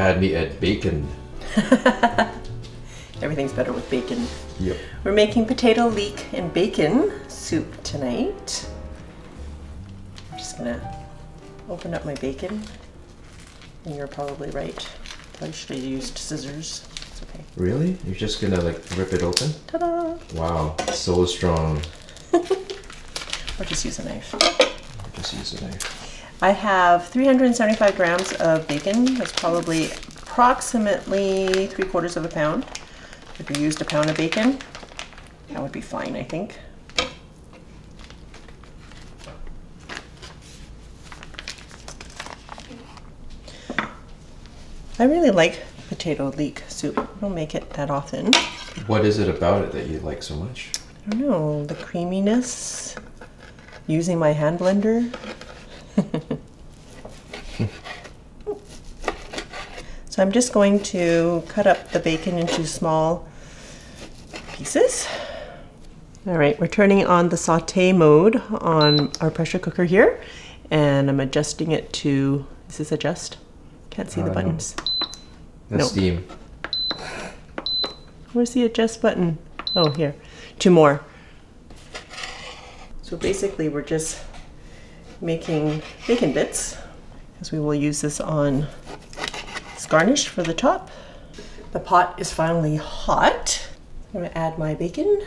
had me at bacon. Everything's better with bacon. Yep. We're making potato leek and bacon soup tonight. I'm just gonna open up my bacon. And you're probably right. I should have used scissors. It's okay. Really? You're just gonna like rip it open? Ta-da! Wow, so strong. Or just use a knife. Just use a knife. I have 375 grams of bacon. That's probably approximately three quarters of a pound. If you used a pound of bacon, that would be fine, I think. I really like potato leek soup. I don't make it that often. What is it about it that you like so much? I don't know, the creaminess, using my hand blender. So I'm just going to cut up the bacon into small pieces. All right, we're turning on the saute mode on our pressure cooker here, and I'm adjusting it to, This is this adjust? Can't see the Uh, no. buttons. That's No. steam. Where's the adjust button? Oh, here. Two more. So basically, we're just making bacon bits because we will use this on garnish for the top. The pot is finally hot. I'm gonna add my bacon. And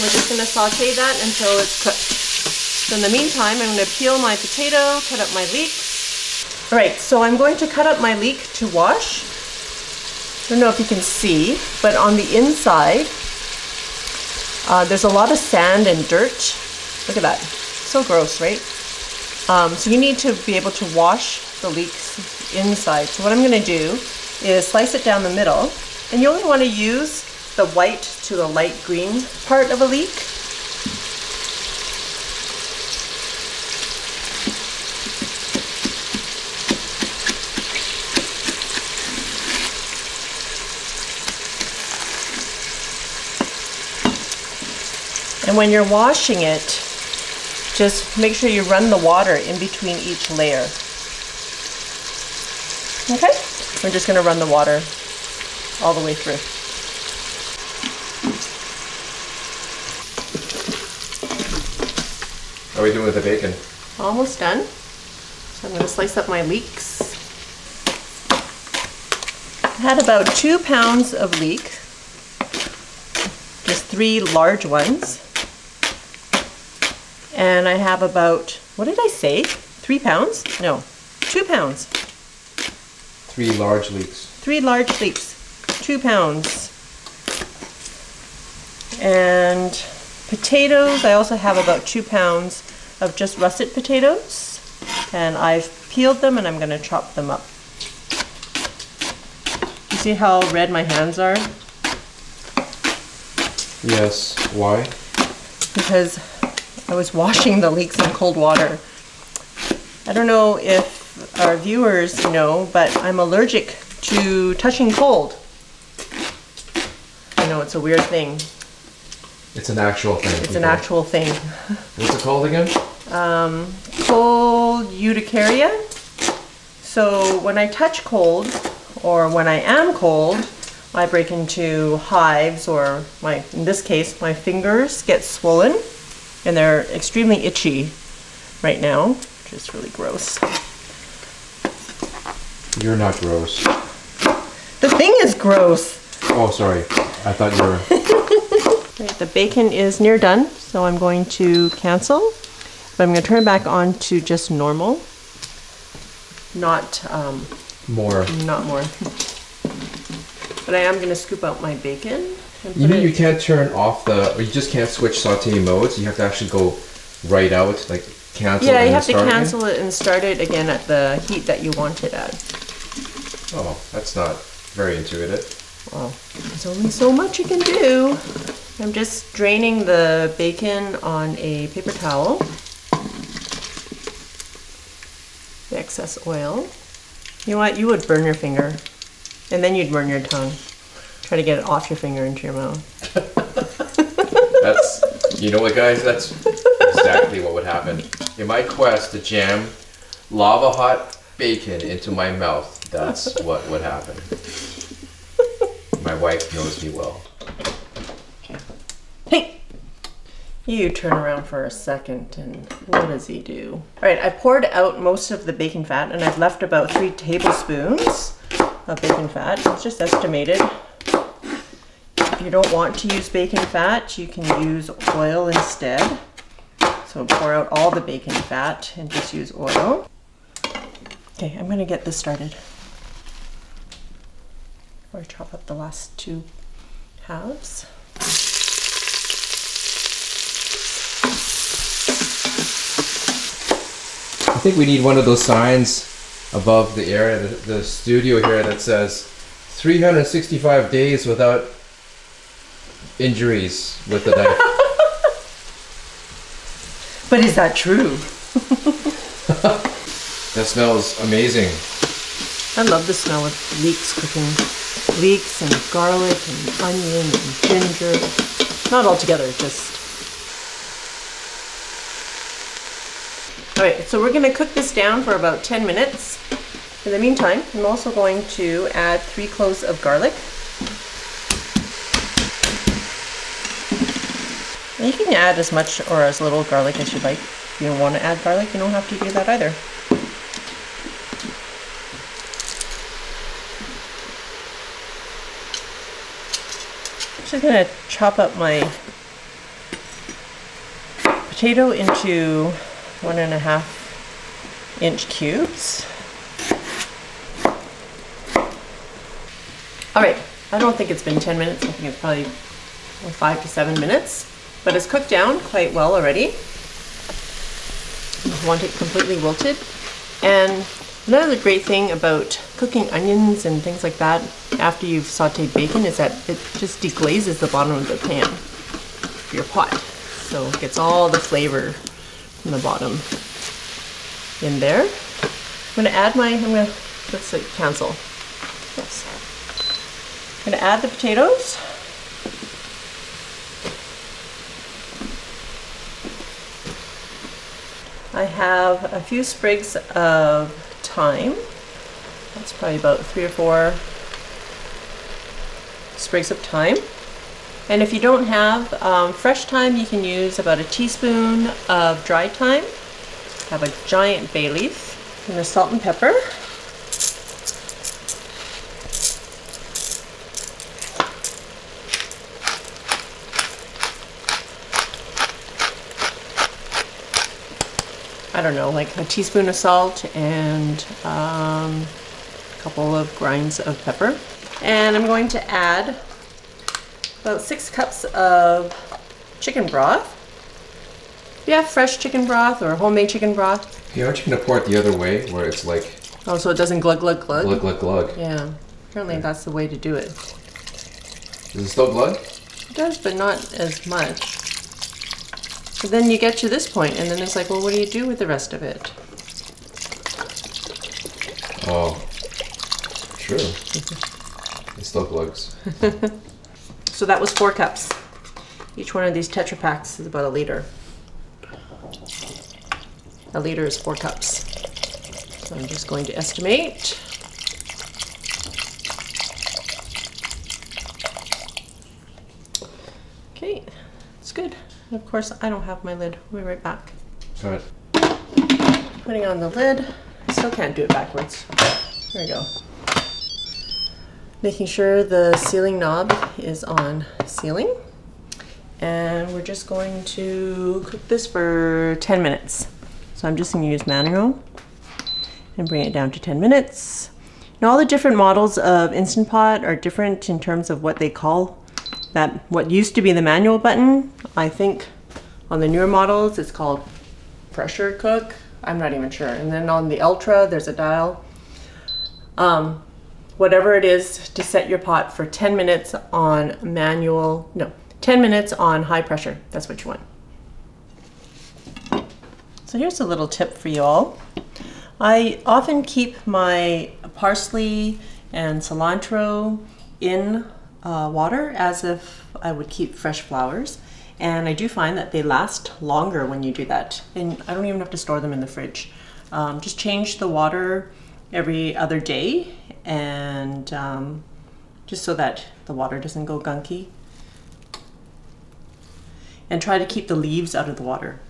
we're just gonna saute that until it's cooked. So in the meantime, I'm gonna peel my potato, cut up my leeks. All right, so I'm going to cut up my leek to wash. I don't know if you can see, but on the inside, uh, there's a lot of sand and dirt. Look at that, so gross, right? Um, so you need to be able to wash the leeks inside. So what I'm gonna do is slice it down the middle, and you only wanna use the white to the light green part of a leek. And when you're washing it, just make sure you run the water in between each layer. Okay? We're just gonna run the water all the way through. How are we doing with the bacon? Almost done. So I'm gonna slice up my leeks. I had about two pounds of leek, just three large ones. And I have about, what did I say? Three pounds? No, two pounds. Three large leeks. Three large leeks, two pounds. And potatoes, I also have about two pounds of just russet potatoes. And I've peeled them and I'm gonna chop them up. You see how red my hands are? Yes. Why? Because I was washing the leeks in cold water. I don't know if our viewers know, but I'm allergic to touching cold. I know it's a weird thing. It's an actual thing. It's an actual thing. What's it called again? Um, cold urticaria. So when I touch cold, or when I am cold, I break into hives, or my, in this case, my fingers get swollen, and they're extremely itchy right now, which is really gross. You're not gross. The thing is gross. Oh, sorry. I thought you were. Right, the bacon is near done, so I'm going to cancel. But I'm going to turn it back on to just normal, not um, More. not more. But I am going to scoop out my bacon. You mean you can't turn off the, or you just can't switch saute modes? You have to actually go right out, like cancel yeah, you have to start again? cancel it and start it again at the heat that you want it at. Oh, that's not very intuitive. Well, there's only so much you can do. I'm just draining the bacon on a paper towel. The excess oil. You know what? You would burn your finger, and then you'd burn your tongue. Try to get it off your finger into your mouth. That's you know what, guys. That's exactly what would happen in my quest to jam lava hot bacon into my mouth. That's what would happen. My wife knows me well. Hey! You turn around for a second and what does he do? All right, I poured out most of the bacon fat and I've left about three tablespoons of bacon fat. It's just estimated. You don't want to use bacon fat, you can use oil instead. So pour out all the bacon fat and just use oil. Okay, I'm gonna get this started. Or chop up the last two halves. I think we need one of those signs above the area, the, the studio here that says 365 days without injuries with the knife. But is that true? that smells amazing. I love the smell of leeks cooking. Leeks and garlic and onion and ginger. Not all together, just. Alright, so we're going to cook this down for about 10 minutes. In the meantime, I'm also going to add three cloves of garlic. You can add as much or as little garlic as you like. If you don't want to add garlic, you don't have to do that either. I'm just gonna chop up my potato into one and a half inch cubes. All right, I don't think it's been 10 minutes. I think it's probably five to seven minutes, but it's cooked down quite well already. I want it completely wilted. And another great thing about cooking onions and things like that after you've sauteed bacon is that it just deglazes the bottom of the pan, your pot. So it gets all the flavor from the bottom in there. I'm gonna add my, I'm gonna, let's cancel. Yes. I'm gonna add the potatoes. Have a few sprigs of thyme. That's probably about three or four sprigs of thyme. And if you don't have um, fresh thyme, you can use about a teaspoon of dried thyme. Have a giant bay leaf and a salt and pepper. I don't know, like a teaspoon of salt and um, a couple of grinds of pepper. And I'm going to add about six cups of chicken broth. If you have fresh chicken broth or homemade chicken broth. Hey, aren't you gonna pour it the other way where it's like Oh, so it doesn't glug glug glug? glug glug glug? Yeah. Apparently that's the way to do it. Does it still glug? It does, but not as much. But then you get to this point, and then it's like, well, what do you do with the rest of it? Oh, true. it still glugs. So that was four cups. Each one of these Tetra Paks is about a liter. A liter is four cups. So I'm just going to estimate. Okay, it's good. And of course, I don't have my lid. We'll be right back. Got it. Putting on the lid. I still can't do it backwards. There we go. Making sure the sealing knob is on sealing. And we're just going to cook this for 10 minutes. So I'm just going to use manual and bring it down to 10 minutes. Now all the different models of Instant Pot are different in terms of what they call that what used to be the manual button. I think on the newer models it's called pressure cook. I'm not even sure. And then on the Ultra there's a dial. Um, whatever it is to set your pot for 10 minutes on manual, no, 10 minutes on high pressure. That's what you want. So here's a little tip for you all. I often keep my parsley and cilantro in uh, water as if I would keep fresh flowers. And I do find that they last longer when you do that. And I don't even have to store them in the fridge. Um, just change the water every other day and um, just so that the water doesn't go gunky. And try to keep the leaves out of the water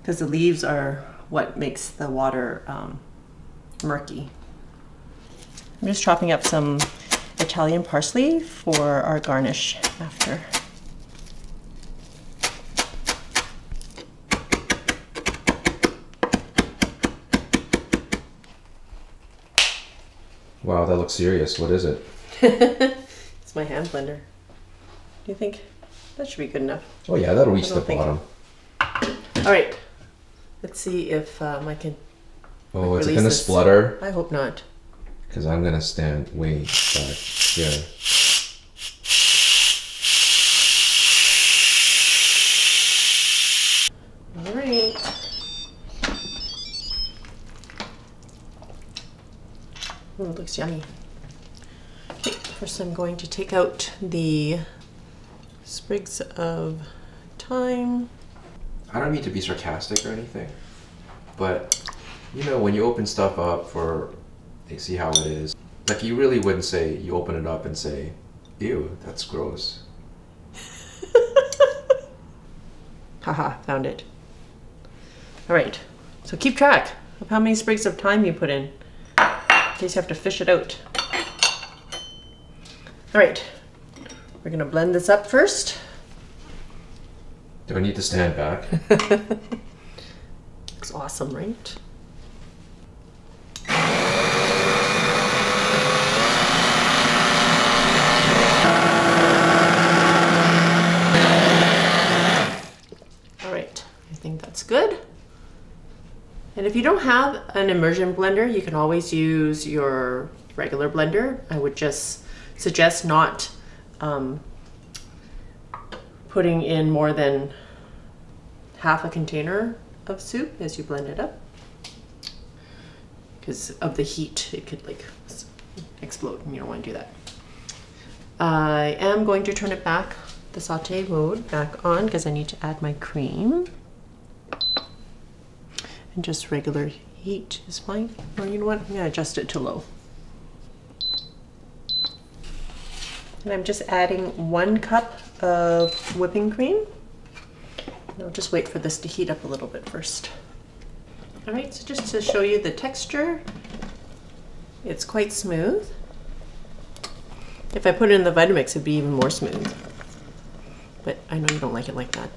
because the leaves are what makes the water um, murky. I'm just chopping up some Italian parsley for our garnish after. Wow, that looks serious. What is it? it's my hand blender. Do you think that should be good enough? Oh yeah, that'll reach the don't think- bottom. All right. Let's see if um, I can. Oh, is it gonna this. splutter? I hope not. Because I'm gonna stand way back here. All right. Ooh, it looks yummy. Okay, first I'm going to take out the sprigs of thyme. I don't mean to be sarcastic or anything, but you know, when you open stuff up for they see how it is, like you really wouldn't say you open it up and say, "Ew, that's gross." Haha, found it. All right, so keep track of how many sprigs of thyme you put in, in case you have to fish it out. All right, we're gonna blend this up first. Do I need to stand back? It's awesome, right? All right, I think that's good. And if you don't have an immersion blender, you can always use your regular blender. I would just suggest not um, putting in more than half a container of soup as you blend it up. Because of the heat it could like explode and you don't want to do that. I am going to turn it back the saute mode back on because i need to add my cream and just regular heat is fine or you know what i'm to adjust it to low and i'm just adding one cup of whipping cream I'll just wait for this to heat up a little bit first. All right, so just to show you the texture, it's quite smooth. If I put it in the Vitamix, it'd be even more smooth. But I know you don't like it like that.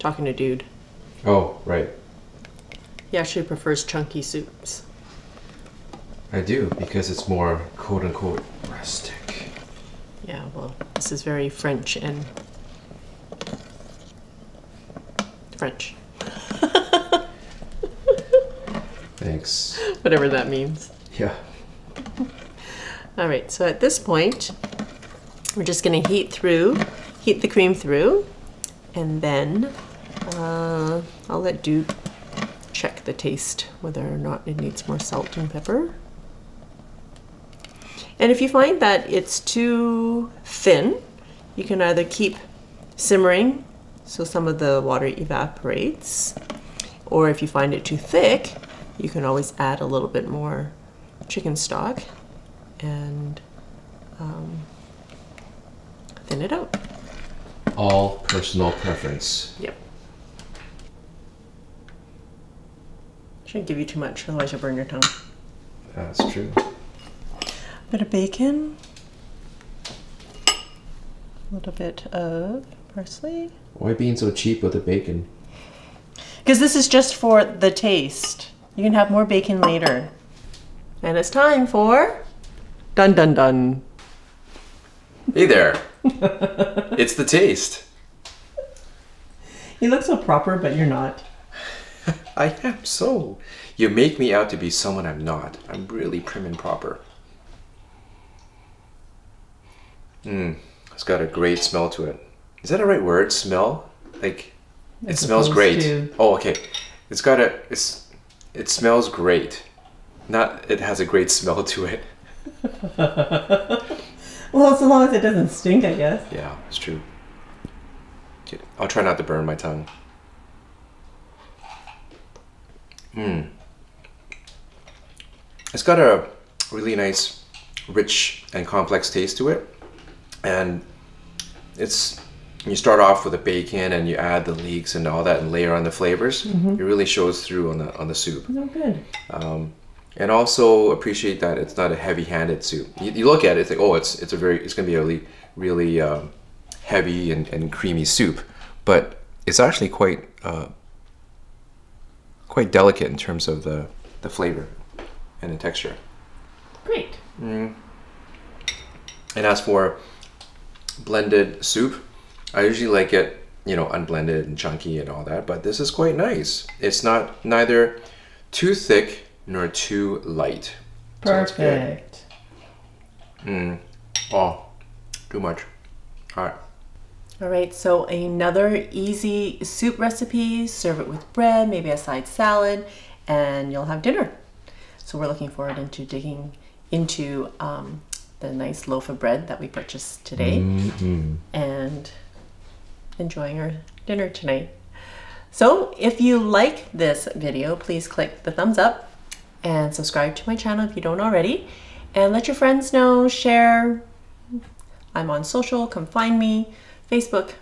Talking to dude. Oh, right. He actually prefers chunky soups. I do because it's more quote unquote rustic. Yeah, well, this is very French and French. Thanks. Whatever that means. Yeah. All right, so at this point, we're just gonna heat through, heat the cream through, and then uh, I'll let Dude check the taste, whether or not it needs more salt and pepper. And if you find that it's too thin, you can either keep simmering so some of the water evaporates, or if you find it too thick, you can always add a little bit more chicken stock and um, thin it out. All personal preference. Yep. Shouldn't give you too much, otherwise you'll burn your tongue. That's true. A bit of bacon, a little bit of parsley. Why being so cheap with the bacon? Because this is just for the taste. You can have more bacon later. And it's time for dun dun dun. Hey there. it's the taste. You look so proper, but you're not. I am so. You make me out to be someone I'm not. I'm really prim and proper. Mmm. It's got a great smell to it. Is that a right word? Smell? Like it smells great. to- Oh, okay. It's got a it's it smells great. Not it has a great smell to it. Well, so long as it doesn't stink, I guess. Yeah, it's true. I'll try not to burn my tongue. Mmm. It's got a really nice, rich and complex taste to it. And it's you start off with the bacon and you add the leeks and all that and layer on the flavors. It really shows through on the on the soup. Oh, good. And also appreciate that it's not a heavy-handed soup. You, you look at it, it's like, oh, it's it's a very it's gonna be a really really um, heavy and, and creamy soup, but it's actually quite uh, quite delicate in terms of the the flavor and the texture. Great. Mm-hmm. And as for blended soup, I usually like it, you know, unblended and chunky and all that, but this is quite nice. It's not neither too thick nor too light. So it's good. Perfect. Mm. Oh, too much. All right. All right, so another easy soup recipe. Serve it with bread, maybe a side salad, and you'll have dinner. So we're looking forward into digging into um, the nice loaf of bread that we purchased today and enjoying our dinner tonight. So if you like this video, please click the thumbs up and subscribe to my channel if you don't already. And let your friends know, share. I'm on social, come find me. Facebook.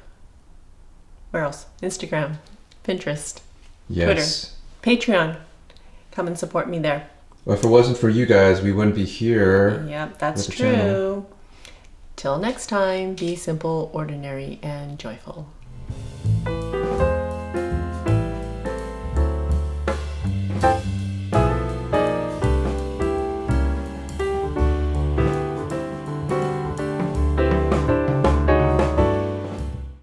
Where else? Instagram, Pinterest, Yes. Patreon. Come and support me there. Well, if it wasn't for you guys, we wouldn't be here. Yep, that's the channel. true. Till next time, be simple, ordinary, and joyful.